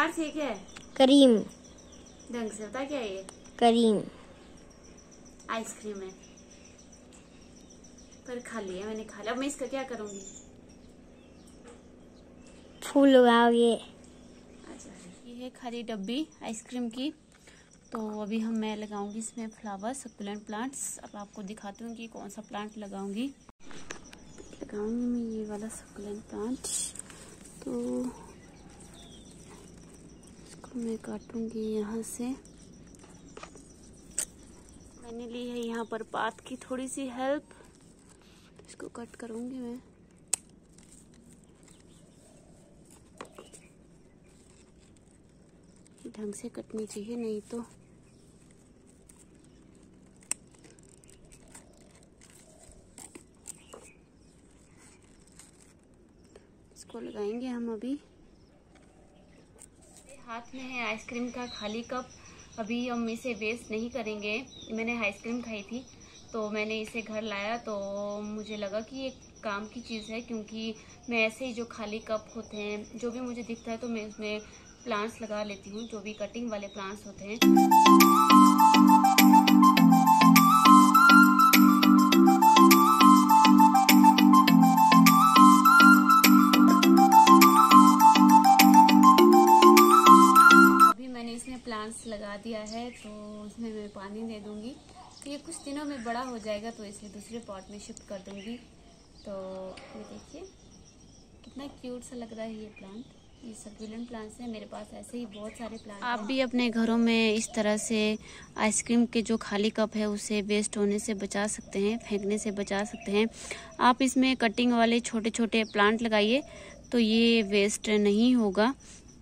हार से क्या है? करीम। ढंग से बता क्या है ये? करीम। आइसक्रीम है। पर खा लिया मैंने खा लिया। अब मैं इसका क्या करूँगी? फूल उगाओगे। अच्छा ये है खाली डब्बी आइसक्रीम की। तो अभी हम मैं लगाऊँगी इसमें फ्लावर सकुलेंट प्लांट्स। अब आपको दिखाती हूँ कि कौन सा प्लांट लगाऊँगी। लगाऊँगी मैं ये वाला सकुलेंट प्लांट तो मैं काटूँगी यहाँ से। मैंने ली है यहाँ पर पात की थोड़ी सी हेल्प इसको कट करूँगी मैं। ढंग से कटनी चाहिए, नहीं तो। इसको लगाएँगे हम अभी। हाथ में है आइसक्रीम का खाली कप। अभी हम इसे वेस्ट नहीं करेंगे। मैंने आइसक्रीम खाई थी तो मैंने इसे घर लाया। तो मुझे लगा कि ये काम की चीज़ है, क्योंकि मैं ऐसे ही जो खाली कप होते हैं, जो भी मुझे दिखता है तो मैं उसमें प्लांट्स लगा लेती हूँ, जो भी कटिंग वाले प्लांट्स होते हैं। लगा दिया है तो इसमें मैं पानी दे दूँगी। तो ये कुछ दिनों में बड़ा हो जाएगा तो इसे दूसरे पॉट में शिफ्ट कर दूँगी। तो ये देखिए कितना क्यूट सा लग रहा है ये प्लांट ये सकुलेंट प्लांट्स हैं मेरे पास ऐसे ही बहुत सारे प्लांट आप भी अपने घरों में इस तरह से आइसक्रीम के जो खाली कप है उसे वेस्ट होने से बचा सकते हैं फेंकने से बचा सकते हैं। आप इसमें कटिंग वाले छोटे छोटे प्लांट लगाइए तो ये वेस्ट नहीं होगा।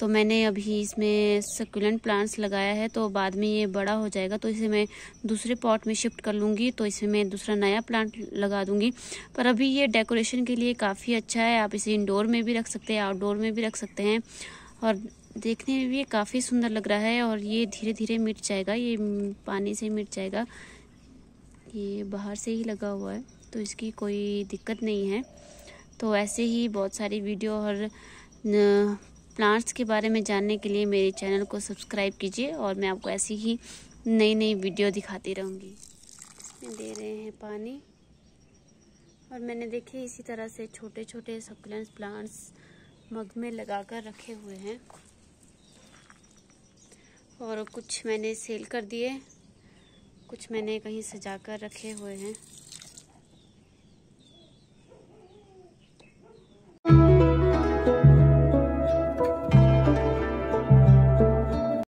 तो मैंने अभी इसमें सकुलेंट प्लांट्स लगाया है तो बाद में ये बड़ा हो जाएगा तो इसे मैं दूसरे पॉट में शिफ्ट कर लूँगी तो इसमें मैं दूसरा नया प्लांट लगा दूँगी। पर अभी ये डेकोरेशन के लिए काफ़ी अच्छा है, आप इसे इंडोर में भी रख सकते हैं आउटडोर में भी रख सकते हैं, और देखने में भी काफ़ी सुंदर लग रहा है, और ये धीरे धीरे मिट जाएगा, ये पानी से मिट जाएगा। ये बाहर से ही लगा हुआ है तो इसकी कोई दिक्कत नहीं है। तो ऐसे ही बहुत सारी वीडियो और प्लांट्स के बारे में जानने के लिए मेरे चैनल को सब्सक्राइब कीजिए और मैं आपको ऐसी ही नई नई वीडियो दिखाती रहूँगी। दे रहे हैं पानी। और मैंने देखे इसी तरह से छोटे छोटे सकुलेंस प्लांट्स मग में लगा कर रखे हुए हैं। और कुछ मैंने सेल कर दिए, कुछ मैंने कहीं सजा कर रखे हुए हैं।